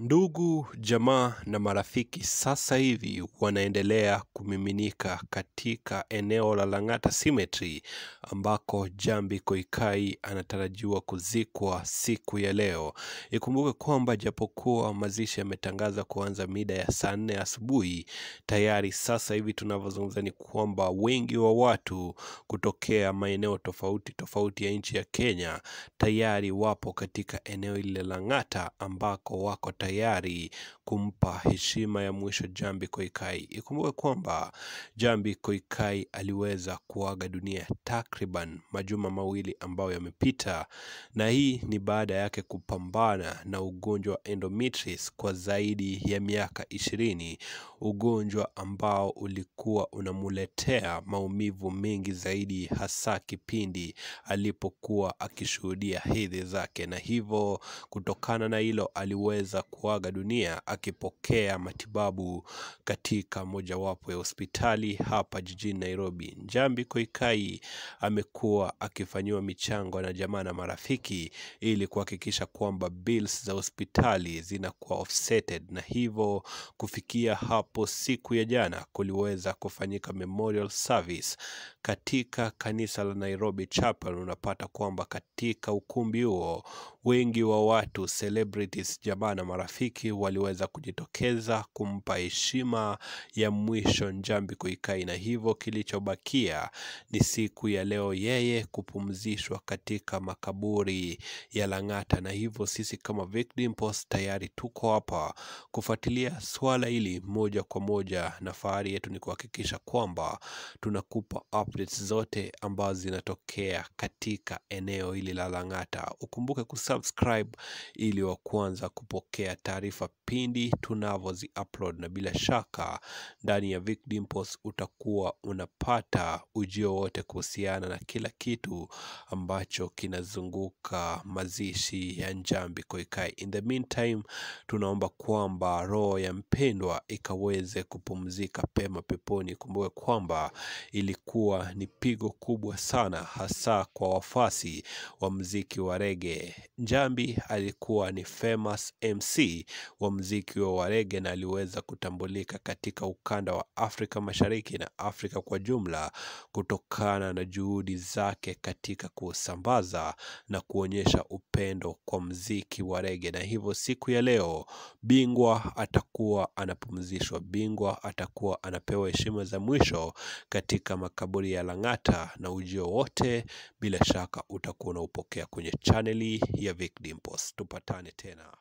Ndugu, jamaa na marafiki sasa hivi wanaendelea kumiminika katika eneo la Lang'ata Cemetery ambako Jambi Koikai anatarajiwa kuzikwa siku ya leo. Ikumbuke kwamba japokuwa mazishi yametangaza kuanza mida ya saa nne asubuhi, tayari sasa hivi tunavyozungumza ni kwamba wengi wa watu kutokea maeneo tofauti tofauti ya nchi ya Kenya tayari wapo katika eneo hili la Lang'ata ambako wako tayari kumpa heshima ya mwisho Jambi Koikai. Ikumbuke kwamba Jambi Koikai aliweza kuaga dunia takriban majuma mawili ambayo yamepita, na hii ni baada yake kupambana na ugonjwa wa endometriosis kwa zaidi ya miaka ishirini, ugonjwa ambao ulikuwa unamuletea maumivu mengi zaidi, hasa kipindi alipokuwa akishuhudia hedhi zake, na hivyo kutokana na hilo aliweza kuaga dunia akipokea matibabu katika mojawapo ya hospitali hapa jijini Nairobi. Njambi Koikai amekuwa akifanyiwa michango na jamaa na marafiki ili kuhakikisha kwamba bills za hospitali zinakuwa offsetted, na hivyo kufikia hapo siku ya jana kuliweza kufanyika memorial service katika kanisa la Nairobi Chapel. Unapata kwamba katika ukumbi huo wengi wa watu celebrities, jamaa na marafiki waliweza kujitokeza kumpa heshima ya mwisho njambi kuikai na hivyo kilichobakia ni siku ya leo yeye kupumzishwa katika makaburi ya Lang'ata, na hivyo sisi kama Vic Post tayari tuko hapa kufuatilia swala hili moja kwa moja, na fahari yetu ni kuhakikisha kwamba tunakupa updates zote ambazo zinatokea katika eneo hili la Lang'ata. Ukumbuke kusubscribe ili wa kwanza kupokea taarifa pindi tunavyozi upload, na bila shaka ndani ya Vic Dimples utakuwa unapata ujio wote kuhusiana na kila kitu ambacho kinazunguka mazishi ya Njambi Koikai. In the meantime, tunaomba kwamba roho ya mpendwa ikaweze kupumzika pema peponi. Kumbuke kwamba ilikuwa ni pigo kubwa sana, hasa kwa wafasi wa mziki wa rege. Njambi alikuwa ni famous MC wa mziki wa rege na aliweza kutambulika katika ukanda wa Afrika Mashariki na Afrika kwa jumla kutokana na juhudi zake katika kusambaza na kuonyesha upendo kwa mziki wa rege, na hivyo siku ya leo bingwa atakuwa anapumzishwa, bingwa atakuwa anapewa heshima za mwisho katika makaburi ya Lang'ata, na ujio wote bila shaka utakuwa unaupokea kwenye chaneli ya Vic Dimples. Tupatane tena.